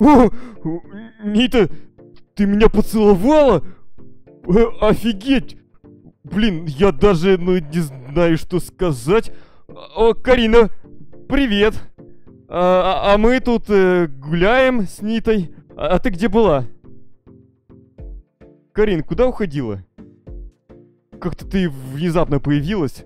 О, Нита, ты меня поцеловала? Э, Офигеть! Блин, я даже, ну, не знаю, что сказать. О, Карина, привет! А, а- а мы тут э, гуляем с Нитой. А, а ты где была? Карин, куда уходила? Как-то ты внезапно появилась.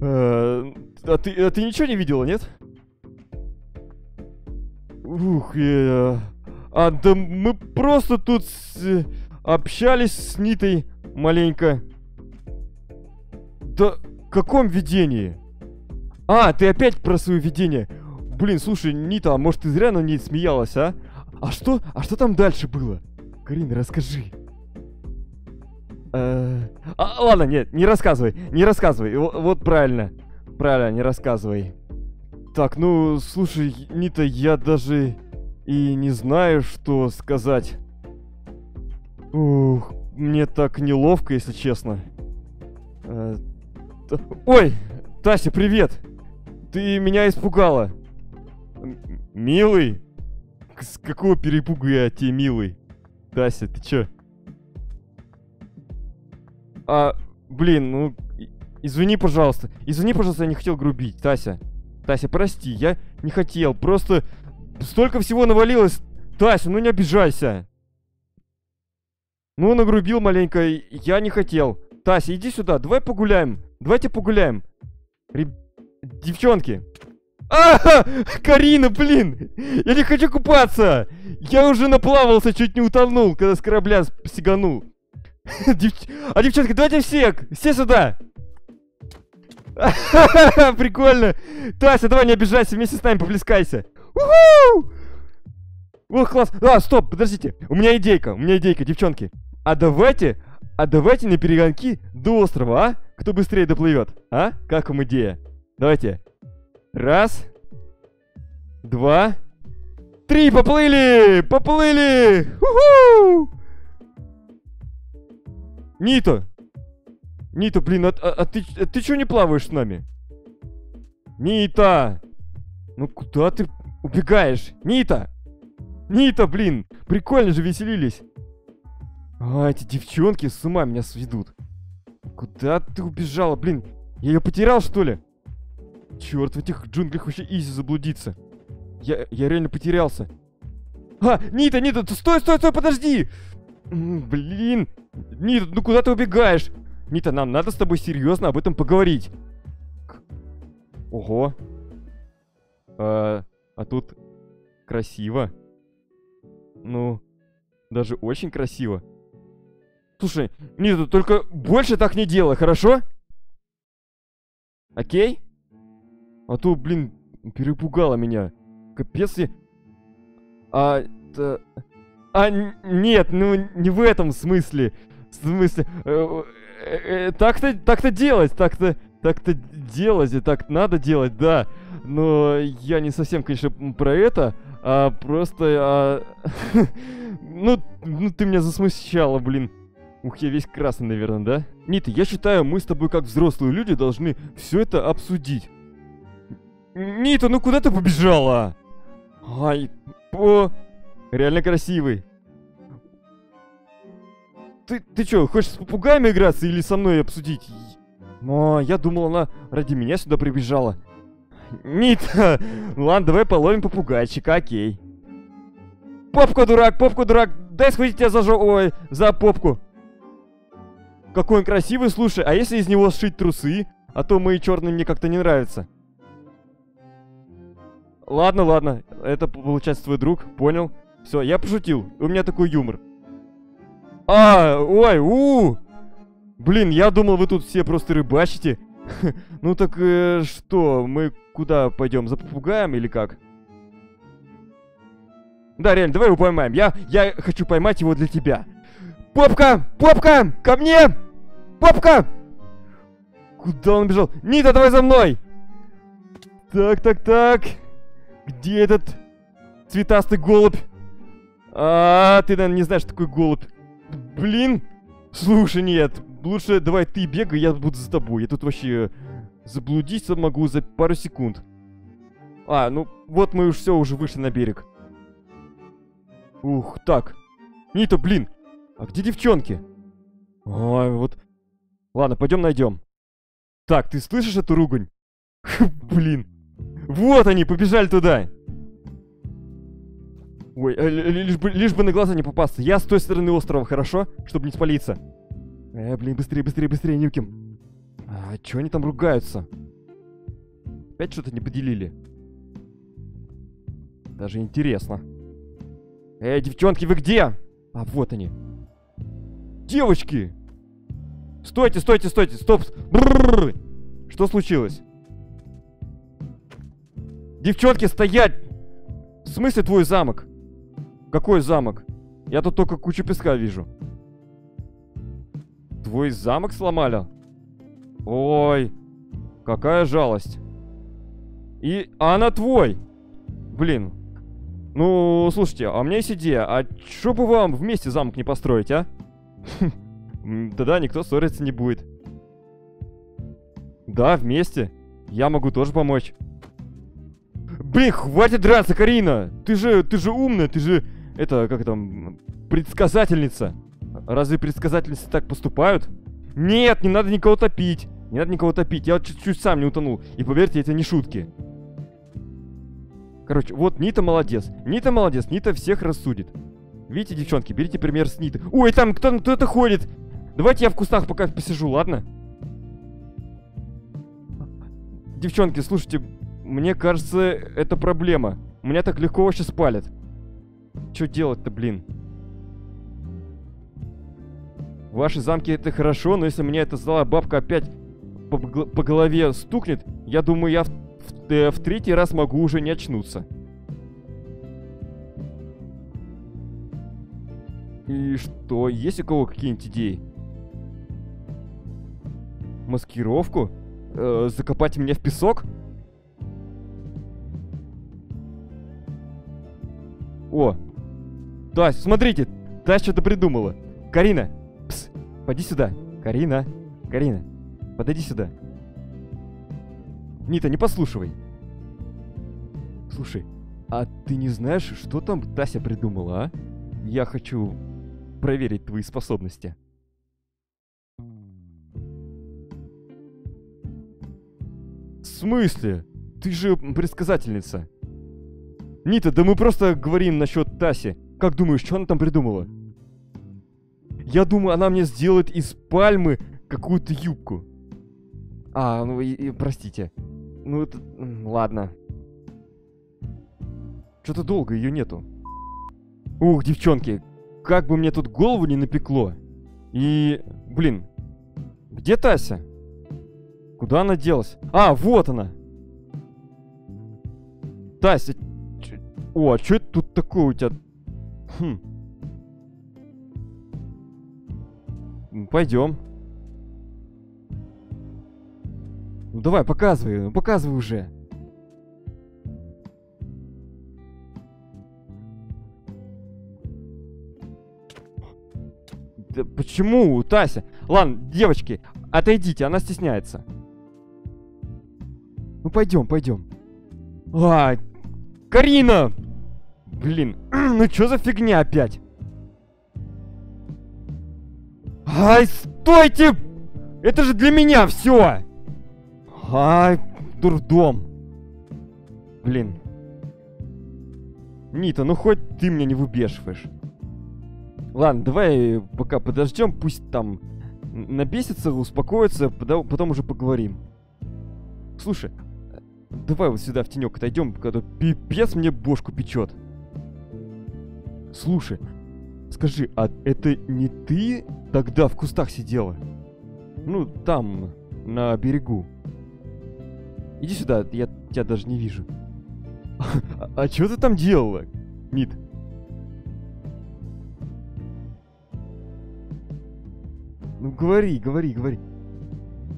Э, а, ты, а ты ничего не видела, нет? Ух, э, а да мы просто тут с- общались с Нитой маленько. Да в каком видении? А, ты опять про свое видение. Блин, слушай, Нита, а может ты зря на ней смеялась, а? А что, а что там дальше было? Карина, расскажи. Э, А, ладно, нет, не рассказывай, не рассказывай. Во- Вот правильно, правильно, не рассказывай. Так, ну, слушай, Нита, я даже и не знаю, что сказать. Ух, мне так неловко, если честно. Э, Ой, Тася, привет! Ты меня испугала. Милый? С какого перепугу я тебе милый? Тася, ты чё? А, блин, ну, извини, пожалуйста. Извини, пожалуйста, я не хотел грубить, Тася. Тася, прости, я не хотел. Просто столько всего навалилось. Тася, ну не обижайся. Ну, нагрубил маленько, я не хотел. Тася, иди сюда, давай погуляем. Давайте погуляем. Реб- Девчонки. А, Карина, блин! Я не хочу купаться! Я уже наплавался, чуть не утонул, когда с корабля сиганул. Девч- А девчонки, давайте все! Все сюда! Прикольно! Тася, давай не обижайся, вместе с нами поплескайся! Ох, класс! А, стоп, подождите! У меня идейка, у меня идейка, девчонки! А давайте, а давайте на перегонки до острова, а? Кто быстрее доплывет, а? Как вам идея? Давайте. Раз. Два. Три, поплыли! Поплыли! Уху! Нита! Нита, блин, а, а- а ты, а ты чё не плаваешь с нами? Нита! Ну куда ты убегаешь? Нита! Нита, блин! Прикольно же веселились! А, эти девчонки с ума меня сведут. Куда ты убежала, блин? Я ее потерял, что ли? Черт, в этих джунглях вообще изи заблудиться. Я, я реально потерялся. А, Нита, Нита, стой, стой, стой, подожди! Блин, Нита, ну куда ты убегаешь? Нита, нам надо с тобой серьезно об этом поговорить. Ого. А, а тут красиво. Ну, даже очень красиво. Слушай, Нита, только больше так не делай, хорошо? Окей? А то, блин, перепугала меня. Капец я... А, это... А, нет, ну не в этом смысле. В смысле... э, э, Так-то, так-то делать, так-то... Так-то делать, и так надо делать, да. Но я не совсем, конечно, про это, а просто... а, Ну, ну ты меня засмущала, блин. Ух, я весь красный, наверное, да? Нита, я считаю, мы с тобой как взрослые люди должны все это обсудить. Нита, ну куда ты побежала? Ай, о, реально красивый. Ты, ты чё, хочешь с попугаями играться или со мной обсудить? Но я думал, она ради меня сюда прибежала. Нита, ну ладно, давай половим попугайчика, окей. Попка, дурак, попка, дурак, дай схватить тебя за жо... Ой, за попку. Какой он красивый, слушай, а если из него сшить трусы? А то мои черные мне как-то не нравятся. Ладно, ладно, это получается твой друг, понял. Все, я пошутил, у меня такой юмор. А, ой, у, Блин, я думал, вы тут все просто рыбачите. Ну так э, что, мы куда пойдем? За попугаем или как? Да, реально, давай его поймаем. Я, я хочу поймать его для тебя. Попка! Попка! Ко мне! Попка! Куда он бежал? Нита, давай за мной! Так, так, так. Где этот цветастый голубь? А, ты, наверное, не знаешь, что такое голубь. Блин. Слушай, нет. Лучше давай ты бегай, я буду за тобой. Я тут вообще заблудиться могу за пару секунд. А, ну вот мы уж все уже вышли на берег. Ух, так. Нита, блин. А где девчонки? Ой, вот. Ладно, пойдем найдем. Так, ты слышишь эту ругань? Блин. Вот они, побежали туда. Ой, э, лишь бы, лишь бы на глаза не попасться. Я с той стороны острова, хорошо? Чтобы не спалиться. Э, блин, быстрее, быстрее, быстрее, Нюким. А, чё они там ругаются? Опять что-то не поделили. Даже интересно. Эй, девчонки, вы где? А, вот они. Девочки! Стойте, стойте, стойте, стоп! Брррррр. Что случилось? Девчонки, стоять! В смысле твой замок? Какой замок? Я тут только кучу песка вижу. Твой замок сломали? Ой, какая жалость. И а она твой. Блин. Ну, слушайте, а у меня есть идея. А чё бы вам вместе замок не построить, а? Да-да, никто ссориться не будет. Да, вместе. Я могу тоже помочь. Блин, хватит драться, Карина! Ты же, ты же умная, ты же, это, как там, предсказательница. Разве предсказательницы так поступают? Нет, не надо никого топить. Не надо никого топить. Я чуть-чуть сам не утонул. И поверьте, это не шутки. Короче, вот Нита молодец. Нита молодец. Нита всех рассудит. Видите, девчонки, берите пример с Ниты. Ой, там кто-то кто ходит. Давайте я в кустах пока посижу, ладно? Девчонки, слушайте, мне кажется, это проблема. Меня так легко вообще спалят. Что делать-то, блин? Ваши замки это хорошо, но если меня эта злая бабка опять по, по голове стукнет, я думаю, я в, в, э, в третий раз могу уже не очнуться. И что, есть у кого какие-нибудь идеи? Маскировку? Э, закопать меня в песок? О! Тась, смотрите! Тась что-то придумала. Карина! Пс! Поди сюда! Карина! Карина! Подойди сюда. Нита, не послушивай. Слушай, а ты не знаешь, что там Тася придумала, а? Я хочу проверить твои способности. В смысле? Ты же предсказательница. Нита, да мы просто говорим насчет Таси. Как думаешь, что она там придумала? Я думаю, она мне сделает из пальмы какую-то юбку. А, ну и, и простите. Ну это... Ладно. Что-то долго ее нету. Ух, девчонки, как бы мне тут голову не напекло. И, блин, где Тася? Куда она делась? А, вот она. Тася, ч... о, а что это тут такое у тебя? Хм. Пойдем. Ну давай, показывай, ну показывай уже. Да почему, Тася? Ладно, девочки, отойдите, она стесняется. Ну пойдем, пойдем. А, Карина! Блин, ну что за фигня опять? Ай, стойте! Это же для меня все! Ай, дурдом. Блин. Нита, ну хоть ты меня не выбешиваешь. Ладно, давай пока подождем, пусть там набесится, успокоится, потом уже поговорим. Слушай, давай вот сюда в тенек отойдем, когда пипец мне бошку печет. Слушай, скажи, а это не ты тогда в кустах сидела? Ну, там, на берегу. Иди сюда, я тебя даже не вижу. А, что ты там делала, Мид? Ну говори, говори, говори.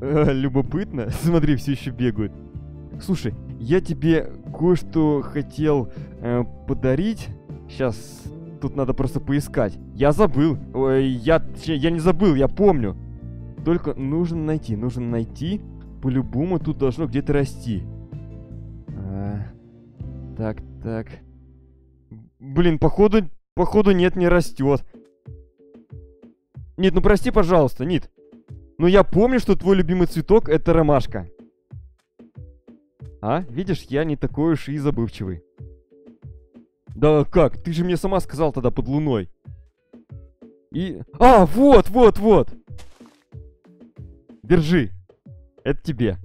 А, любопытно. Смотри, все еще бегают. Слушай, я тебе кое-что хотел э, подарить. Сейчас тут надо просто поискать. Я забыл. Ой, я, я не забыл, я помню. Только нужно найти, нужно найти. По-любому тут должно где-то расти. А, так, так. Блин, походу, походу нет, не растет. Нит, ну прости, пожалуйста, Нит. Но я помню, что твой любимый цветок это ромашка. А, видишь, я не такой уж и забывчивый. Да как? Ты же мне сама сказал тогда под луной. И... А, вот, вот, вот! Держи. Это тебе.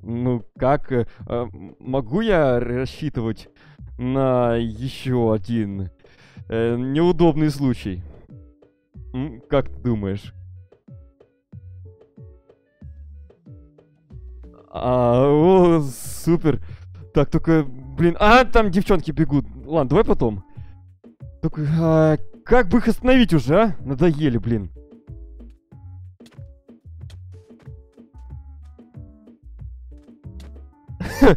Ну, как? Э, э, могу я рассчитывать на еще один э, неудобный случай? М, как ты думаешь? А, о, супер. Так, только, блин, а, там девчонки бегут. Ладно, давай потом. Только, а, как бы их остановить уже, а? Надоели, блин.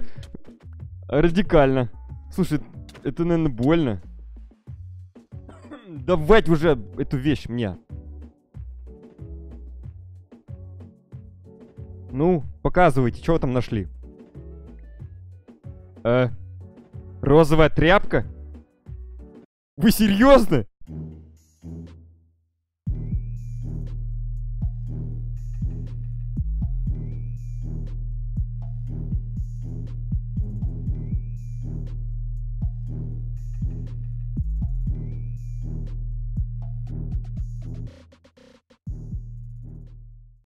Радикально. Слушай, это, наверное, больно. Давайте уже эту вещь мне. Ну, показывайте, что вы там нашли. Э, розовая тряпка? Вы серьезно?